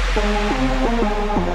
うん。